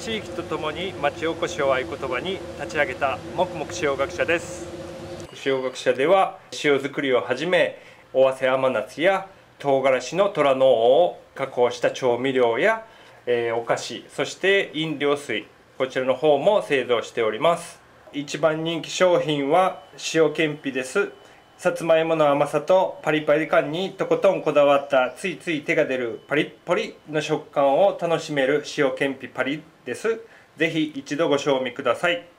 地域とともに町おこしを合言葉に立ち上げた黙々塩学者です。塩学者では塩作りをはじめ尾鷲甘夏や唐辛子の虎の王を加工した調味料や、えー、お菓子そして飲料水こちらの方も製造しております。一番人気商品は塩けんぴです。さつまいもの甘さとパリパリ感にとことんこだわったついつい手が出るパリッポリの食感を楽しめる塩けんぴパリです。ぜひ一度ご賞味ください。